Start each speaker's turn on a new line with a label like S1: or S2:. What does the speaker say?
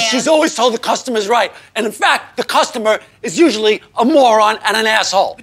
S1: Because she's always told the customer's right. And in fact, the customer is usually a moron and an asshole.